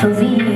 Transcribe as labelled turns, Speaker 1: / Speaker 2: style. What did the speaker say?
Speaker 1: for me.